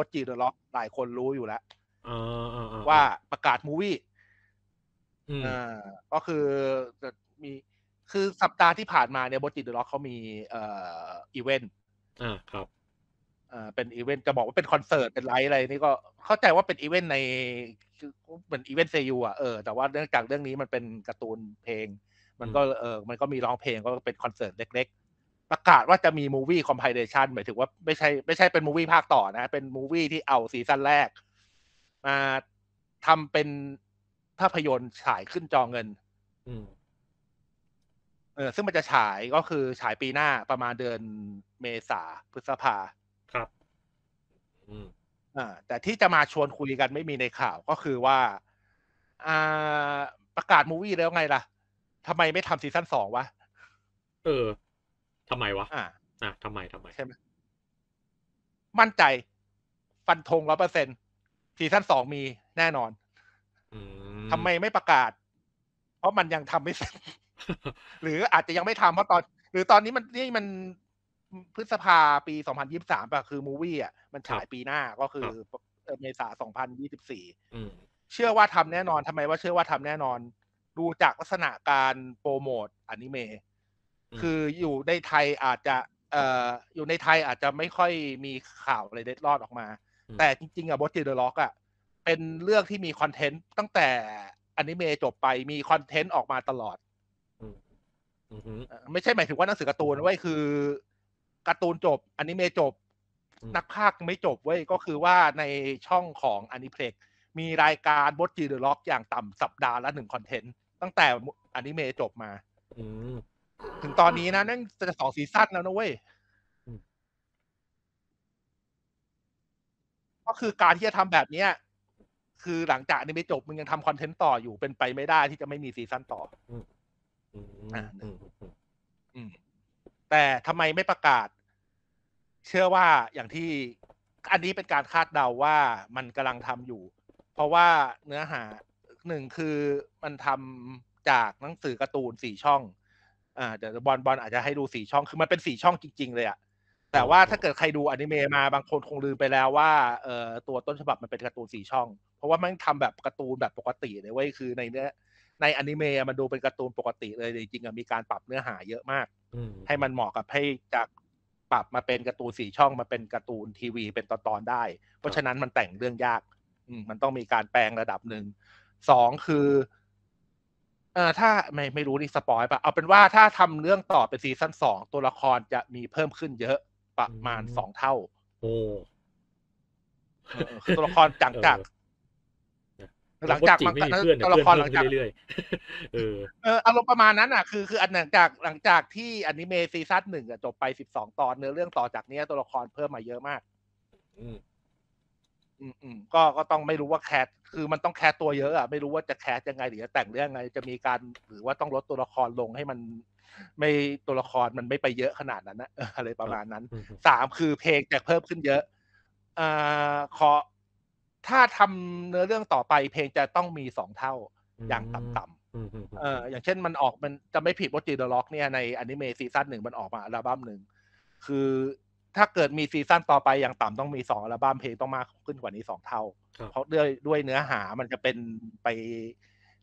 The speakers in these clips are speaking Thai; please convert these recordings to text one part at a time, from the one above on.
Bocchi the Rock หลายคนรู้อยู่แล้วอ่าอ่าอ่าว่าประกาศ movie อืมอ่าก็คือจะมีคือสัปดาห์ที่ผ่านมาเนี่ย Bocchi the Rock เขามีเอ่ออีเวนต์อ่าครับอ่าเป็นอีเวนต์จะบอกว่าเป็นคอนเสิร์ตเป็นไลฟ์อะไรนี่ก็เข้าใจว่าเป็นอีเวนต์ในคือเหมือนอีเวนต์เซยูอะเออแต่ว่าเนื่องจากเรื่องนี้มันเป็นการ์ตูนเพลง มันก็เออมันก็มีร้องเพลงก็เป็นคอนเสิร์ตเล็กๆ ประกาศว่าจะมีมูวี่คอมไพเ t ชันหมายถึงว่าไม่ใช่ไม่ใช่เป็นมูวี่ภาคต่อนะ เป็นมูวี่ที่เอาซีซั่นแรก มาทำเป็นภาพยนตร์ฉายขึ้นจอเงินอืมเออซึ่งมันจะฉายก็คือฉายปีหน้าประมาณเดือนเมษาพฤษภาครับอืมอ่าแต่ที่จะมาชวนคุยกันไม่มีในข่าวก็คือว่า อ่า ประกาศมูวี่แล้วไงล่ะทำไมไม่ทำ season สองวะ เออ ทำไมวะ อ่า อะทำไมทำไม ใช่ไหม มั่นใจ ฟันธงร้อยเปอร์เซ็น season สองมีแน่นอนอืมทำไมไม่ประกาศ เพราะมันยังทำไม่เสร็จ หรืออาจจะยังไม่ทำเพราะตอน หรือตอนนี้มันนี่มันพฤษภาปี2023ป่ะ คือ movie อะ มันฉายปีหน้าก็คือเอ่อเมษา2024อืมเชื่อว่าทำแน่นอนทำไมว่าเชื่อว่าทำแน่นอน ดูจากลักษณะการโปรโมทอนิเมะอืม คืออยู่ในไทยอาจจะเอ่ออยู่ในไทยอาจจะไม่ค่อยมีข่าวอะไรเด็ดรอดออกมา แต่จริง ๆอะ Bocchi the Rock อะเป็นเรื่องที่มี content ตั้งแต่อนิเมะจบไปมี content ออกมาตลอดอืมอืมอืมเอ่อไม่ใช่หมายถึงว่าหนังสือการ์ตูนนะเว้ยคือการ์ตูนจบอนิเมะจบอืมนักพากย์ไม่จบเว้ยก็คือว่าในช่องของ Aniplex มีรายการ Bocchi the Rock อย่างต่ำสัปดาห์ละหนึ่ง content ตั้งแต่อนิเมะจบมาอืม ถึงตอนนี้นะนั่นจะสอง season แล้วนะเว้ยอืมก็คือการที่จะทำแบบเนี้ย คือหลังจากอนิเมะจบมึงยังทำ content ต่ออยู่เป็นไปไม่ได้ที่จะไม่มี season ต่ออืมอ่าอืมอืมอืมแต่ทำไมไม่ประกาศ เชื่อว่าอย่างที่อันนี้เป็นการคาดเดาว่ามันกำลังทำอยู่ เพราะว่าเนื้อหาหนึ่งคือมันทำจากหนังสือการ์ตูนสี่ช่อง อ่าเดี๋ยวบอลบอลอาจจะให้ดูสี่ช่องคือมันเป็นสี่ช่องจริง ๆ เลยอะแต่ว่าถ้าเกิดใครดูอนิเมะมาบางคนคงลืมไปแล้วว่าเอ่อตัวต้นฉบับมันเป็นการ์ตูนสี่ช่อง เพราะว่ามันทำแบบการ์ตูนแบบปกติเลยเว้ยคือในเนื้อในอนิเมะมันดูเป็นการ์ตูนปกติเลยจริงๆอะมีการปรับเนื้อหาเยอะมากอืมให้มันเหมาะกับให้จากปรับมาเป็นการ์ตูนสี่ช่องมาเป็นการ์ตูนทีวีเป็นตอนๆได้ เพราะฉะนั้นมันแต่งเรื่องยากอืมมันต้องมีการแปลงระดับหนึ่งสองคือ เอ่อถ้าไม่ไม่รู้นี่ spoil ปะเอาเป็นว่าถ้าทำเรื่องต่อเป็น season สองตัวละครจะมีเพิ่มขึ้นเยอะประมาณสองเท่า โอ้เออคือตัวละครจากจากเออหลังจากจีมันไม่มีเพื่อนตัวละครหเพื่ลัอนงจากเพิ่มขึ้นเรื่อยๆเออเอออารมณ์ประมาณนั้นอะ คือคืออันหลังจากหลังจากที่อนิเมะซีซั่นหนึ่งอะจบไปสิบสองตอนเนื้อเรื่องต่อจากเนี้ยตัวละครเพิ่มมาเยอะมาก อืมอืมอืมก็ก็ต้องไม่รู้ว่าแคสคือมันต้องแคสตัวเยอะอะไม่รู้ว่าจะแคสยังไงหรือจะแต่งเรื่องไง จะมีการหรือว่าต้องลดตัวละครลงให้มัน ไม่ตัวละครมันไม่ไปเยอะขนาดนั้นนะอะไรประมาณนั้นอืมสามคือเพลงจะเพิ่มขึ้นเยอะอ่าขอถ้าทำเนื้อเรื่องต่อไปเพลงจะต้องมีสองเท่าอย่างต่ำๆอืมอืมเอออย่างเช่นมันออกมันจะไม่ผิด Bocchi the Rock เนี่ยในอนิเมะ season หนึ่งมันออกมาอัลบั้มหนึ่งคือ ถ้าเกิดมี season ต่อไปอย่างต่ำต้องมีสองอัลบั้มเพลงต้องมากขึ้นกว่านี้สองเท่าครับเพราะด้วยด้วยเนื้อหามันจะเป็นไป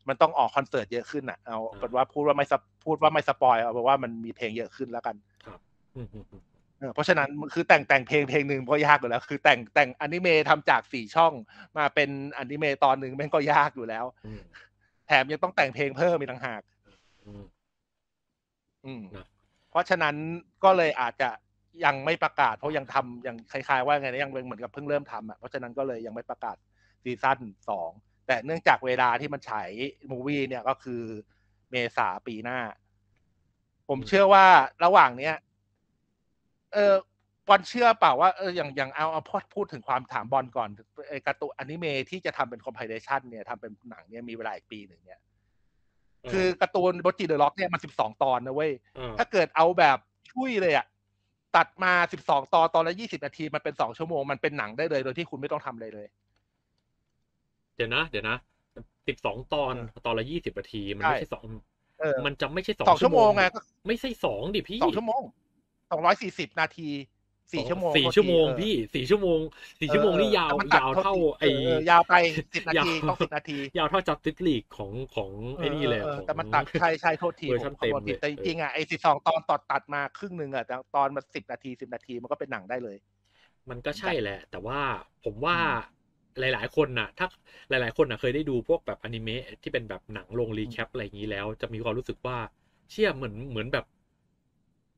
มันต้องออกคอนเสิร์ตเยอะขึ้นอะเอาเป็นว่าพูดว่าไม่สปพูดว่าไม่ spoil เอาเป็นว่ามันมีเพลงเยอะขึ้นแล้วกันอืมอืมอืมเออเพราะฉะนั้นคือแต่งแต่งเพลงเพลงหนึ่งก็ยากอยู่แล้ว คือแต่งแต่งอนิเมะทำจากสี่ช่องมาเป็นอนิเมะตอนหนึ่งแม่งก็ยากอยู่แล้วอืมแถมยังต้องแต่งเพลงเพิ่มอีกต่างหากอืมอืมนะเพราะฉะนั้นก็เลยอาจจะ ยังไม่ประกาศ เพราะยังทำยังคล้ายๆว่าไงนะยังเป็นเหมือนกับเพิ่งเริ่มทำอะเพราะฉะนั้นก็เลยยังไม่ประกาศซีซั่นสองแต่เนื่องจากเวลาที่มันฉายมูวี่เนี่ยก็คือเมษาปีหน้า ผมเชื่อว่าระหว่างเนี้ย เออบอลเชื่อเปล่าว่าเอออย่างอย่างเอาเอาพอดพูดถึงความถามบอลก่อนไอ้การ์ตูนอนิเมะที่จะทำเป็น compilation เนี่ยทำเป็นหนังเนี่ยมีเวลาอีกปีหนึ่งเนี่ยคือการ์ตูน Bocchi the Rock เนี่ยมันสิบสองตอนนะเว้ยเออถ้าเกิดเอาแบบช่วยเลยอะ ตัดมาสิบสองตอนตอนละยี่สิบนาทีมันเป็นสองชั่วโมงมันเป็นหนังได้เลย โดยที่คุณไม่ต้องทำอะไรเลย เดี๋ยวนะ เดี๋ยวนะสิบสองตอนเออตอนละยี่สิบนาทีมันใช่ไม่ใช่สองเออมันจะไม่ใช่สองสองชั่วโมงไงก็ไม่ใช่สองดิพี่สองชั่วโมงสองร้อยสี่สิบนาที สี่ชั่วโมงสี่โทษทีชั่วโมงเออพี่สี่ชั่วโมงสี่ชั่วโมงนี่ยาวแต่มันตัดยาวโทษเท่าทีไอ้เออยาวไปสิบนาทียาวต้องสิบนาที ยาวเท่าจัสติสลีกของของไอ้นี่เลยออของแต่มันตัดใช่ใช่โทษทีเวอร์ชันผมขอโทษเต็มเลยผิดแต่จริงๆอะไอ้สิบสองตอนตอดตัดมาครึ่งหนึ่งอะแต่ตอนมันสิบนาทีสิบนาทีมันก็เป็นหนังได้เลย มันก็ใช่แหละ แต่ว่าผมว่าหลาย ๆ คนน่ะ ถ้าหลาย ๆ คนน่ะเคยได้ดูพวกแบบอนิเมะที่เป็นแบบหนังลงรีแคปอะไรอย่างนี้แล้ว จะมีความรู้สึกว่าเชี่ยเหมือนเหมือนแบบ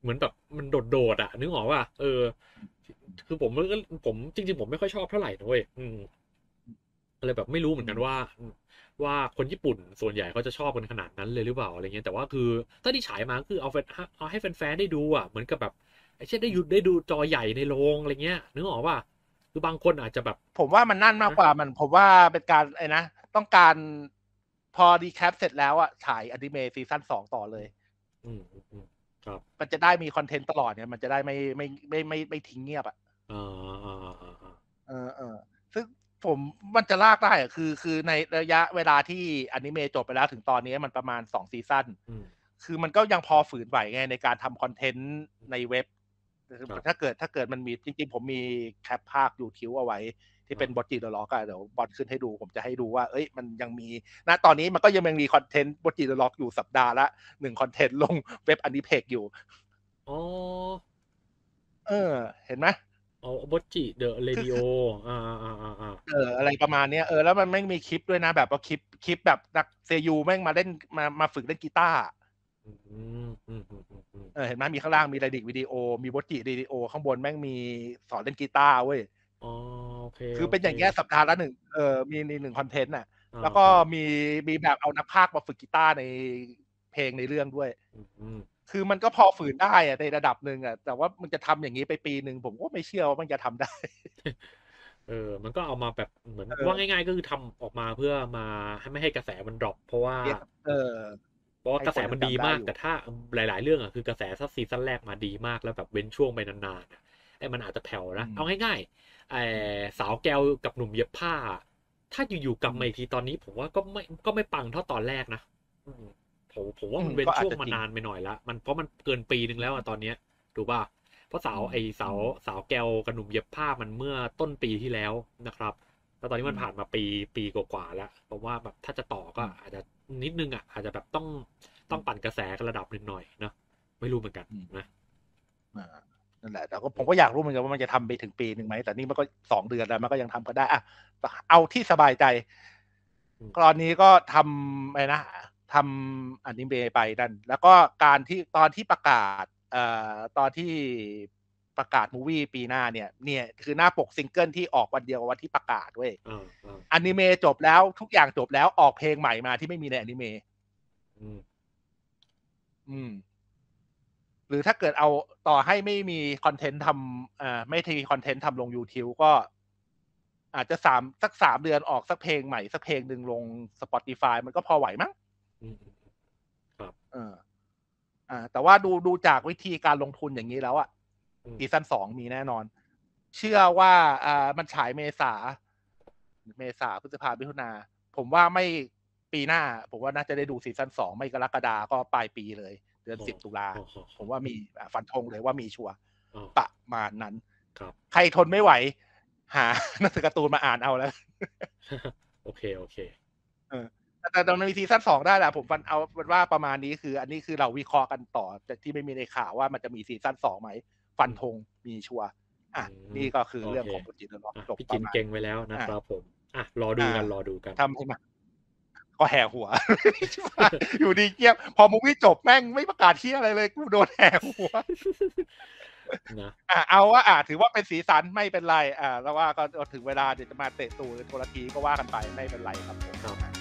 เหมือนแบบมันโดดๆอะนึกออกว่าเออ คือผมก็ผมจริง ๆ ผมไม่ค่อยชอบเท่าไหร่นะเว้ยอืมเลยแบบไม่รู้เหมือนกันว่า ว่าคนญี่ปุ่นส่วนใหญ่เขาจะชอบกันขนาดนั้นเลยหรือเปล่าอะไรเงี้ยแต่ว่าคือ ถ้าที่ฉายมาก็คือเอาแฟนเอาให้แฟนๆได้ดูอะเหมือนกับแบบไอ้เช่นได้อยู่ได้ดูจอใหญ่ในโรงอะไรเงี้ยนึกออกว่าคือบางคนอาจจะแบบ ผมว่ามันนั่นมากกว่ามัน ผมว่าเป็นการไอ้นะต้องการพอดีแคปเสร็จแล้วอะฉายอนิเมะซีซั่นสองต่อเลย อืมอื มครับมันจะได้มีคอนเทนต์ตลอดเนี่ยมันจะได้ไม่ไม่ไม่ไม่ไม่ทิ้งเงียบอะอ่าอ่าอ่าอ่าเออเออซึ่งผมมันจะลากได้อะคือคือในระยะเวลาที่อนิเมะจบไปแล้วถึงตอนนี้มันประมาณสองซีซั่นอืมคือมันก็ยังพอฝืนไหวไงในการทำคอนเทนต์ในเว็บครับถ้าเกิดถ้าเกิดมันมีจริงๆ ผมมีแคปภาคยูทิวเอาไว้ ที่เป็นอ่า Bocchi the Rock อะเดี๋ยวบอลขึ้นให้ดู ผมจะให้ดูว่า เอ้ย มันยังมีณตอนนี้มันก็ยังมีคอนเทนต์ Bocchi the Rock อยู่สัปดาห์ละหนึ่งคอนเทนต์ลงเว็บ Aniplex อยู่อ๋อเออ เห็นไหมเอา Bocchi the Radioอ่าอ่าอ่าอ่าเออ อะไรประมาณเนี้ยเออแล้วมันแม่งมีคลิปด้วยนะ แบบว่าคลิปคลิปแบบนักเซยูแม่งมาเล่นมามาฝึกเล่นกีตาร์อืมอืมอืมอืมอืมเออเห็นไหมมีข้างล่างมี lyric video มี Bocchi video ข้างบนแม่งมีสอนเล่นกีตาร์เว้ยอ๋อโอ เคคือเป็นอย่างเงี้ยสัปดาห์ละหนึ่งเออมีหนึ่งคอนเทนต์น่ะอ่าแล้วก็มีมีแบบเอานักพากย์มาฝึกกีตาร์ในเพลงในเรื่องด้วยอืมอืมคือมันก็พอฝืนได้อะในระดับหนึ่งอะแต่ว่ามันจะทำอย่างนี้ไปปีหนึ่งผมก็ไม่เชื่อว่ามันจะทำได้ เออ มันก็เอามาแบบเหมือนเออว่าง่ายๆก็คือทำออกมาเพื่อมาให้ไม่ให้กระแสมัน drop เพราะว่า เออเพราะว่ากระแสมันดีมากให้คนจำได้อยู่แต่ถ้าหลาย ๆ เรื่องอะคือกระแสถ้าซีซั่นแรกมาดีมากแล้วแบบเว้นช่วงไปนานๆอะไอ้มันอาจจะแผ่วนะเอาง่ายๆ ไอ้สาว gal กับหนุ่มเย็บผ้า ถ้าอยู่ๆกลับมาอีกทีตอนนี้ ผมว่าก็ไม่ก็ไม่ปังเท่าตอนแรกนะอืมผมผมว่ามันเว้นช่วงมานานไปหน่อยละมันเพราะมันเกินปีนึงแล้วอะตอนเนี้ยถูกป่ะเพราะสาวไอ้สาวสาวแก้วกับหนุ่มเย็บผ้ามันเมื่อต้นปีที่แล้วนะครับแล้วตอนนี้มันผ่านมาปีปีกว่าๆแล้วผมว่าแบบถ้าจะต่อก็อาจจะนิดนึงอะ อาจจะแบบต้องต้องปั่นกระแสกันระดับหนึ่งหน่อยเนอะไม่รู้เหมือนกันนะอ่า นั่นแหละแต่ก็ผมก็อยากรู้เหมือนกันว่ามันจะทำไปถึงปีหนึ่งไหมแต่นี่มันก็สองเดือนแล้วมันก็ยังทำก็ได้อะเอาที่สบายใจอืมตอนนี้ก็ทำอะไรนะทำอนิเมะไปนั่น แล้วก็การที่ตอนที่ประกาศ เอ่อตอนที่ประกาศ movie ปีหน้าเนี่ย เนี่ยคือหน้าปกซิงเกิลที่ออกวันเดียวกับวันที่ประกาศเว้ยอ่าอ่าอนิเมะจบแล้วทุกอย่างจบแล้วออกเพลงใหม่มาที่ไม่มีในอนิเมะอืมอืม หรือถ้าเกิดเอาต่อให้ไม่มีคอนเทนต์ทำอ่าไม่มีคอนเทนต์ทำลง YouTube ก็ อาจจะสามสักสามเดือนออกสักเพลงใหม่ สักเพลงหนึ่งลง Spotify มันก็พอไหวมั้งอืมเอออ่า แต่ว่าดูดูจากวิธีการลงทุนอย่างนี้แล้วอะอืมซีซั่นสองมีแน่นอน เชื่อว่าอ่ามันฉายเมษา เมษาพฤษภามิถุนา ผมว่าไม่ปีหน้า ผมว่าน่าจะได้ดูซีซั่นสองไม่กรกฎาก็ปลายปีเลยเดือนอ๋อสิบตุลาอ๋ออ๋อผมว่ามีอะฟันธงเลยว่ามีชัวร์อ๋อประมาณนั้นครับใครทนไม่ไหว หาหนังสือการ์ตูนมาอ่านเอาแล้ว โอเคโอเคแต่แต่ตอนมีซีซั่นสองได้แหละผมฟันเอาเป็นว่าประมาณนี้คือ อันนี้คือเราวิเคราะห์กันต่อจากที่ไม่มีในข่าวว่ามันจะมีซีซั่นสองไหม ฟันธงมีชัวร์อะอืมนี่ก็คือเรื่องโอเคของ Bocchi the Rock อะจบพี่ปจิระนมาณเก่งไว้แล้วนะครับผมอะรอดูกันอะรอดูกันทำให้มา ก็แห่หัว อยู่ดีเงียบ พอ movie จบแม่งไม่ประกาศที่อะไรเลย กูโดนแห่หัวนะอะเอาว่าอะถือว่าเป็นสีสันไม่เป็นไร อ่าแล้วว่าก็ถึงเวลาเดี๋ยวจะมาเตะตูหรือโทรทีก็ว่ากันไปไม่เป็นไรครับผมครับอะ